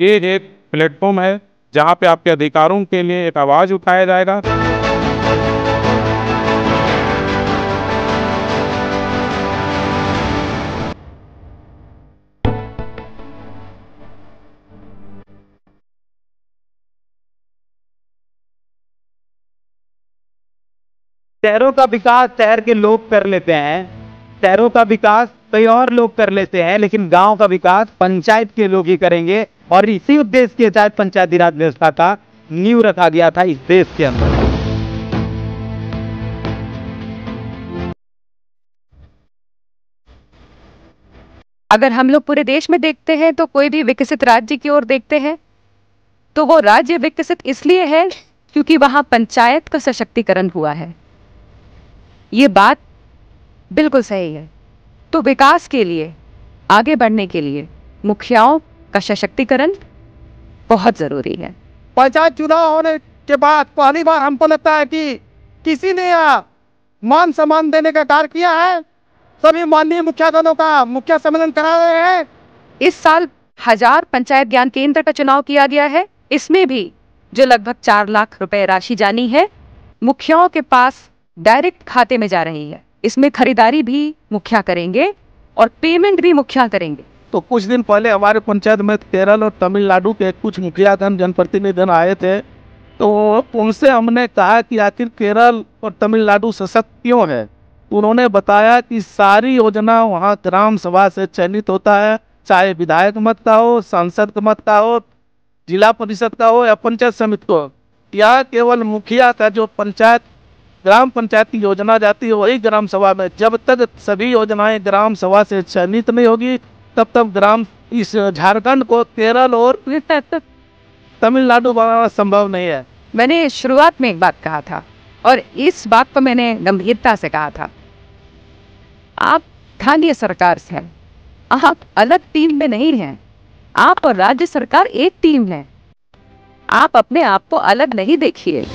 ये एक प्लेटफॉर्म है, जहाँ पे आपके अधिकारों के लिए एक आवाज़ उठाया जाएगा। शहरों का विकास शहर के लोग कर लेते हैं। शहरों का विकास कई और लोग कर लेते हैं, लेकिन गाँव का विकास पंचायत के लोग ही करेंगे। और इसी उद्देश्य के तहत पंचायती राज व्यवस्था का नींव रखा गया था इस देश के अंदर। अगर हम लोग पूरे देश में देखते हैं तो कोई भी विकसित राज्य की ओर देखते हैं तो वो राज्य विकसित इसलिए है क्योंकि वहाँ पंचायत का सशक्तिकरण हुआ है। ये बात बिल्कुल सही है। तो विकास के लिए, आगे बढ़ने के लिए, मुखियाओं का सशक्तिकरण बहुत ज़रूरी है। पंचायत चुनाव होने के बाद पहली बार हमको लगता है कि किसी ने मान सम्मान देने का कार्य किया है। सभी माननीय मुखिया दलों का मुखिया सम्मेलन करा रहे हैं। इस साल हज़ार पंचायत ज्ञान केंद्र का चुनाव किया गया है। इसमें भी जो लगभग चार लाख रुपए राशि जानी है मुखियाओं के पास डायरेक्ट खाते में जा रही है। इसमें खरीदारी भी मुखिया करेंगे और पेमेंट भी मुखिया करेंगे। तो कुछ दिन पहले हमारे पंचायत में केरल और तमिलनाडु के कुछ मुखिया धन जनप्रतिनिधि आए थे। तो उनसे हमने कहा कि आखिर केरल और तमिलनाडु सशक्त क्यों है? उन्होंने बताया कि सारी योजना वहाँ ग्राम सभा से चयनित होता है। चाहे विधायक मत का हो, सांसद का मत का हो, जिला परिषद का हो या पंचायत समिति को या केवल मुखिया का जो पंचायत, ग्राम पंचायत की योजना जाती है, वही ग्राम सभा में। जब तक सभी योजनाएँ ग्राम सभा से चयनित नहीं होगी तब तक ग्राम इस झारखंड को केरल और तमिलनाडु बनाना संभव नहीं है। मैंने शुरुआत में एक बात कहा था और इस बात पर मैंने गंभीरता से कहा था। आप स्थानीय सरकार से हैं। आप अलग टीम में नहीं हैं। आप और राज्य सरकार एक टीम है। आप अपने आप को अलग नहीं देखिए।